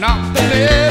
not the day.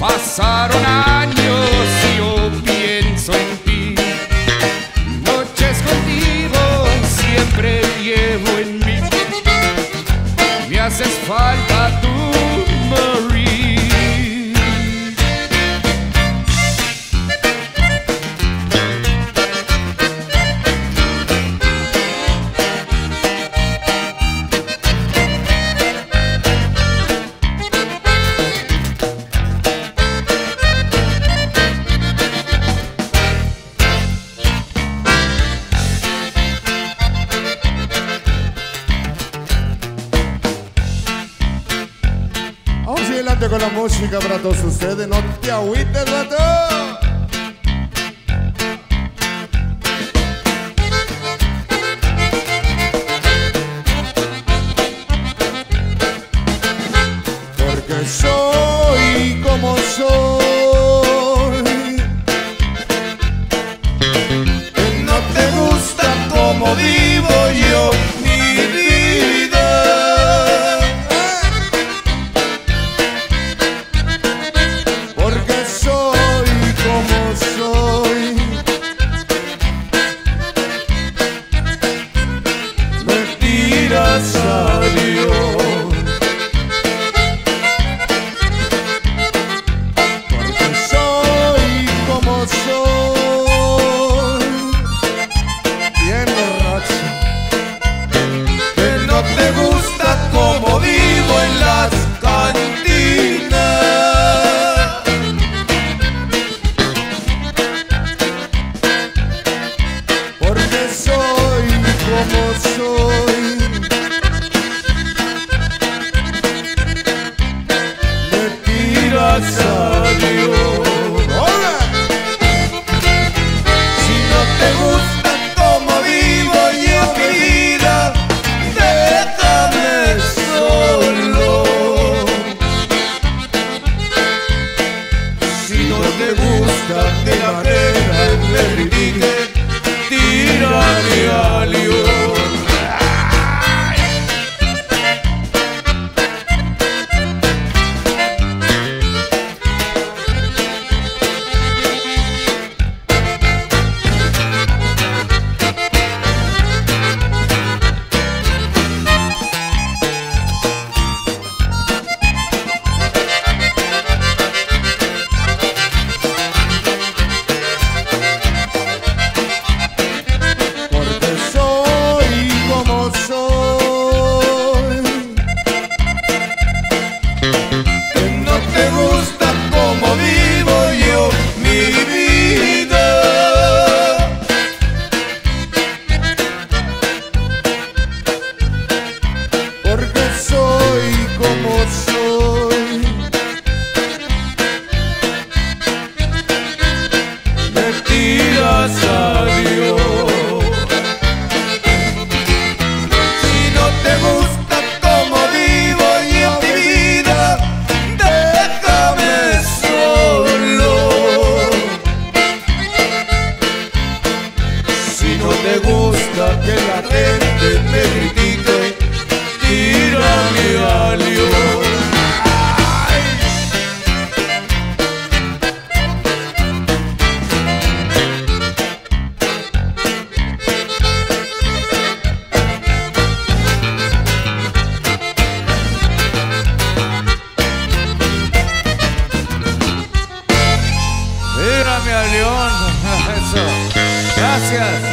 pasaron, años y yo pienso en ti. Noches contigo siempre llevo en mí. Me haces falta tú. La música para todos ustedes. No te agüites, ratón. Porque soy como soy. No te gusta como vivo. graças a Dios. Graças.